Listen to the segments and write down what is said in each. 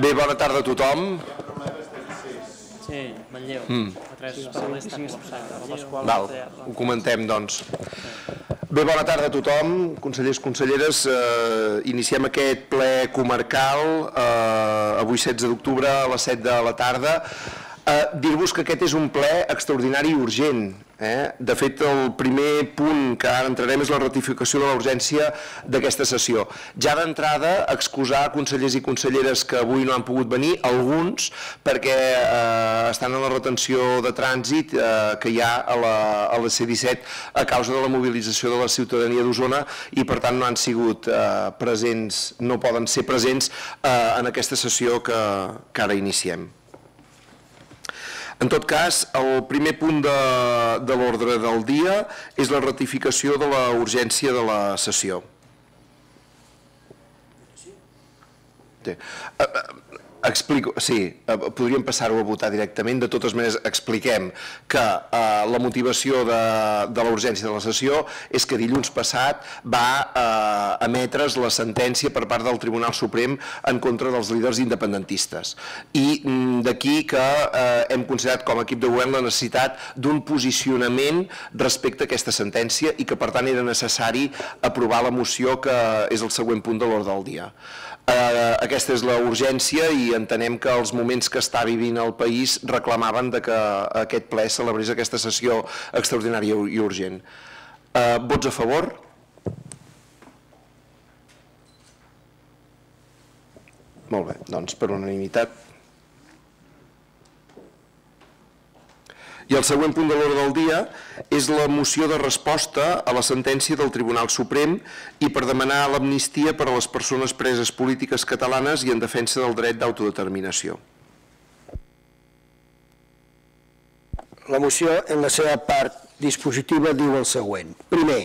Bé, bona tarda a tothom. Sí, Manlleu. Mm. Val, ho comentem, doncs. Bé, bona tarda a tothom, consellers, conselleres. Eh, iniciem aquest ple comarcal, eh, avui 16 d'octubre a les 7 de la tarda. Eh, Dir-vos que aquest és un ple extraordinari i urgent. Eh? De fet, el primer punt que ara entrarem és la ratificació de la urgència d'aquesta sessió. Ja d'entrada, excusar consellers i conselleres que avui no han pogut venir, alguns, perquè eh, estan en la retenció de trànsit eh, que hi ha a la, a la C-17 a causa de la mobilització de la ciutadania d'Osona i per tant no han sigut eh, presents, no poden ser presents eh, en aquesta sessió que, que ara iniciem. En tot cas, el primer punt de, de l'ordre del dia és la ratificació de la urgència de la sessió. Sí. Eh, eh, Explico, sí, eh, podríem passar-ho a votar directament, de totes maneres expliquem que eh, la motivació de, de de la sessió és que dilluns passat va eh, emetre's la sentència per part del Tribunal Suprem en contra dels líders independentistes i mm, d'aquí que eh, hem considerat com a equip de govern la necessitat d'un posicionament respecte a aquesta sentència i que per tant era necessari aprovar la moció que és el següent punt de l'ordre del dia. Eh, aquesta és la urgència i entenem que els moments que està vivint el país reclamaven de que aquest ple celebrés aquesta sessió extraordinària i urgent. Eh, vots a favor? Molt bé, doncs per unanimitat I el següent punt de l'ordre del dia és la moció de resposta a la sentència del Tribunal Suprem i per demanar l'amnistia per a les persones preses polítiques catalanes i en defensa del dret d'autodeterminació. La moció, en la seva part dispositiva diu el següent. Primer,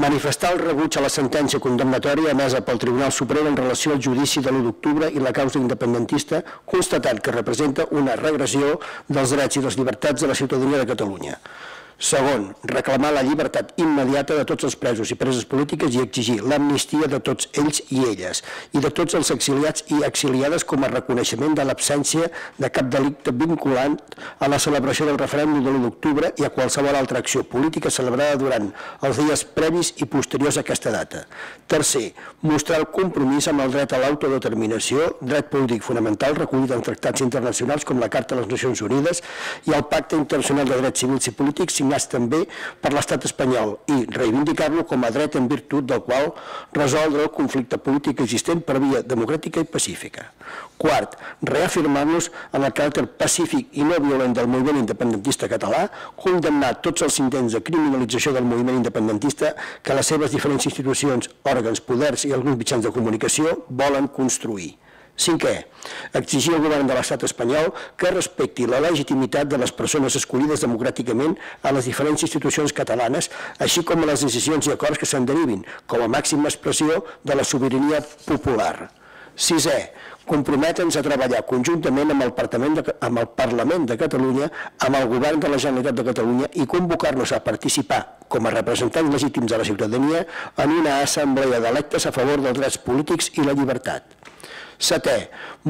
manifestar el rebuig a la sentència condemnatòria emesa pel Tribunal Suprem en relació al judici de l'1 d'octubre i la causa independentista, constatant que representa una regressió dels drets i les llibertats de la ciutadania de Catalunya. Segon, reclamar la llibertat immediata de tots els presos i preses polítiques i exigir l'amnistia de tots ells i elles i de tots els exiliats i exiliades com a reconeixement de l'absència de cap delicte vinculant a la celebració del referèndum de l'1 d'octubre i a qualsevol altra acció política celebrada durant els dies previs i posteriors a aquesta data. Tercer, mostrar el compromís amb el dret a l'autodeterminació, dret polític fonamental recollit en tractats internacionals com la Carta de les Nacions Unides i el Pacte Internacional de Drets Civils i Polítics signats també per l'estat espanyol i reivindicar-lo com a dret en virtut del qual resoldre el conflicte polític existent per via democràtica i pacífica. Quart, reafirmar-nos en el caràcter pacífic i no violent del moviment independentista català, condemnar tots els intents de criminalització del moviment independentista que les seves diferents institucions, òrgans, poders i alguns mitjans de comunicació volen construir. Cinquè, exigir al govern de l'estat espanyol que respecti la legitimitat de les persones escollides democràticament a les diferents institucions catalanes, així com a les decisions i acords que se'n derivin, com a màxima expressió de la sobirania popular. Sisè, comprometre'ns a treballar conjuntament amb el, Parlament de, amb el Parlament de Catalunya, amb el Govern de la Generalitat de Catalunya i convocar-nos a participar com a representants legítims de la ciutadania en una assemblea d'electes a favor dels drets polítics i la llibertat. Setè,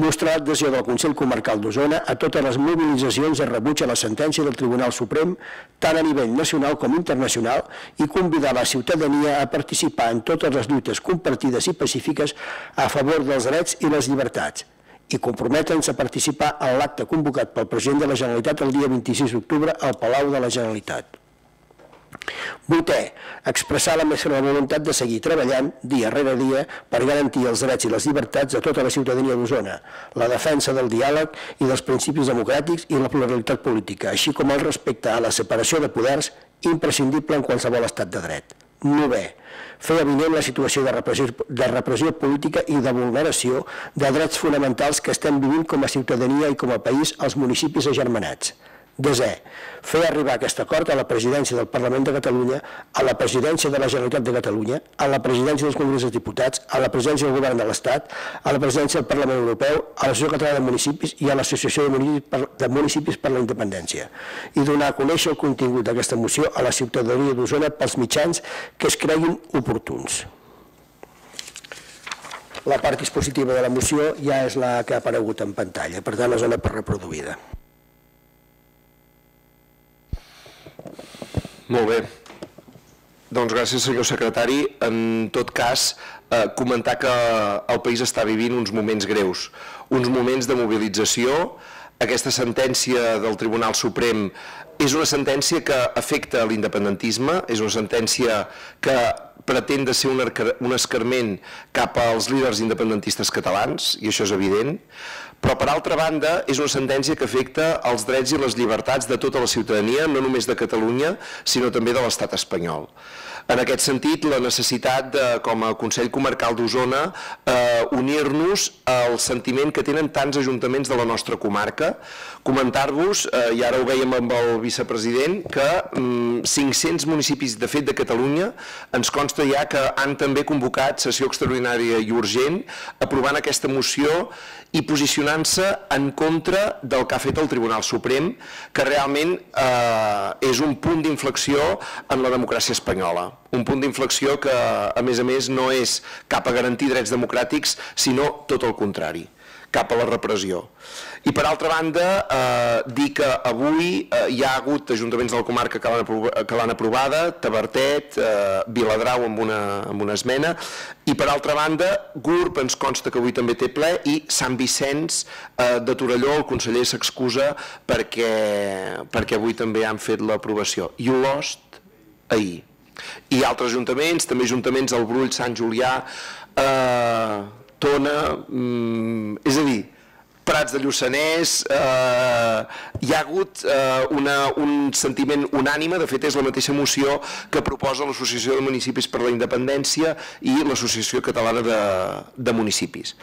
mostrar l'adhesió del Consell Comarcal d'Osona a totes les mobilitzacions de rebuig a la sentència del Tribunal Suprem, tant a nivell nacional com internacional, i convidar la ciutadania a participar en totes les lluites compartides i pacífiques a favor dels drets i les llibertats i comprometre'ns a participar en l'acte convocat pel president de la Generalitat el dia 26 d'octubre al Palau de la Generalitat. Vuitè, expressar la més voluntat de seguir treballant dia rere dia per garantir els drets i les llibertats de tota la ciutadania d'Osona, la defensa del diàleg i dels principis democràtics i la pluralitat política, així com el respecte a la separació de poders imprescindible en qualsevol estat de dret. Novè, fer evident la situació de repressió, de repressió política i de vulneració de drets fonamentals que estem vivint com a ciutadania i com a país als municipis agermanats. Desè, fer arribar aquest acord a la presidència del Parlament de Catalunya, a la presidència de la Generalitat de Catalunya, a la presidència dels Congrés dels Diputats, a la presidència del Govern de l'Estat, a la presidència del Parlament Europeu, a l'Associació Catalana de Municipis i a l'Associació de, Municipis per la Independència i donar a conèixer el contingut d'aquesta moció a la ciutadania d'Osona pels mitjans que es creguin oportuns. La part dispositiva de la moció ja és la que ha aparegut en pantalla, per tant, es dona per reproduïda. Molt bé. Doncs gràcies, senyor secretari. En tot cas, eh, comentar que el país està vivint uns moments greus, uns moments de mobilització. Aquesta sentència del Tribunal Suprem és una sentència que afecta l'independentisme, és una sentència que pretén de ser un, escarment cap als líders independentistes catalans, i això és evident, però per altra banda és una sentència que afecta els drets i les llibertats de tota la ciutadania, no només de Catalunya, sinó també de l'estat espanyol. En aquest sentit, la necessitat de, com a Consell Comarcal d'Osona, eh, unir-nos al sentiment que tenen tants ajuntaments de la nostra comarca, comentar-vos, eh, i ara ho veiem amb el vicepresident, que mm, 500 municipis de fet de Catalunya ens consta ja que han també convocat sessió extraordinària i urgent, aprovant aquesta moció i posicionant-se en contra del que ha fet el Tribunal Suprem, que realment eh, és un punt d'inflexió en la democràcia espanyola. Un punt d'inflexió que, a més a més, no és cap a garantir drets democràtics, sinó tot el contrari, cap a la repressió. I per altra banda, eh, dir que avui eh, hi ha hagut ajuntaments de la comarca que l'han aprovada, Tabertet, eh, Viladrau amb una, amb esmena, i per altra banda, GURB ens consta que avui també té ple, i Sant Vicenç eh, de Torelló, el conseller s'excusa perquè, perquè avui també han fet l'aprovació. I Olost, ahir i altres ajuntaments, també ajuntaments del Brull, Sant Julià, eh, Tona, mm, és a dir, Prats de Lluçanès, eh, hi ha hagut eh, una, un sentiment unànime, de fet és la mateixa moció que proposa l'Associació de Municipis per la Independència i l'Associació Catalana de, de Municipis.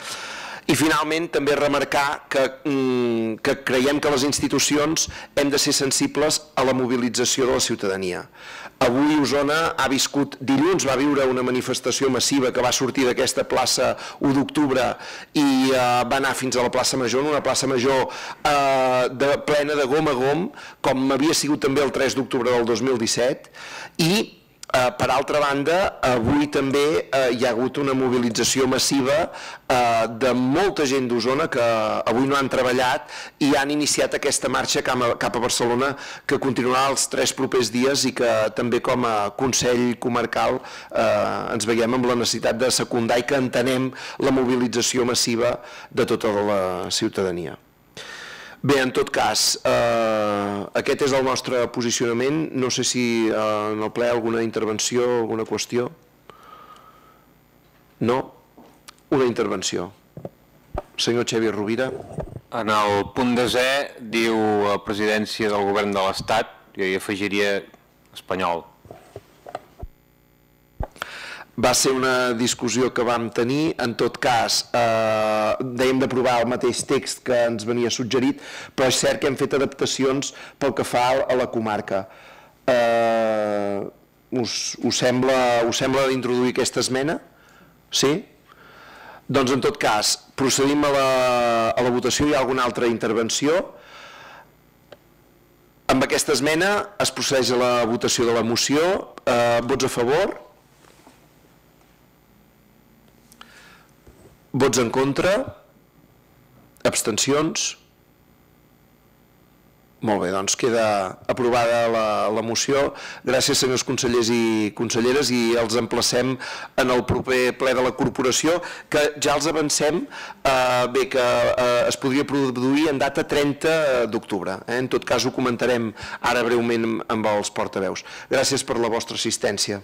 I finalment també remarcar que, mm, que creiem que les institucions hem de ser sensibles a la mobilització de la ciutadania. Avui Osona ha viscut, dilluns va viure una manifestació massiva que va sortir d'aquesta plaça 1 d'octubre i eh, va anar fins a la plaça Major, una plaça Major eh, de, plena de gom a gom, com havia sigut també el 3 d'octubre del 2017, i Eh, per altra banda, avui també eh, hi ha hagut una mobilització massiva eh, de molta gent d'Osona que avui no han treballat i han iniciat aquesta marxa cap a, cap a Barcelona que continuarà els tres propers dies i que també com a Consell Comarcal eh, ens veiem amb la necessitat de secundar i que entenem la mobilització massiva de tota la ciutadania. Bé, en tot cas, eh, aquest és el nostre posicionament. No sé si eh, en el ple alguna intervenció, alguna qüestió. No? Una intervenció. Senyor Xavier Rovira. En el punt desè diu la presidència del govern de l'Estat, jo hi afegiria espanyol va ser una discussió que vam tenir, en tot cas eh, dèiem d'aprovar el mateix text que ens venia suggerit, però és cert que hem fet adaptacions pel que fa a la comarca. Eh, us, us sembla, us sembla introduir aquesta esmena? Sí? Doncs en tot cas, procedim a la, a la votació. Hi ha alguna altra intervenció? Amb aquesta esmena es procedeix a la votació de la moció. Eh, vots a favor? Vots en contra? Abstencions? Molt bé, doncs queda aprovada la, la moció. Gràcies, senyors consellers i conselleres, i els emplacem en el proper ple de la corporació, que ja els avancem, eh, bé, que eh, es podria produir en data 30 d'octubre. Eh? En tot cas, ho comentarem ara breument amb els portaveus. Gràcies per la vostra assistència.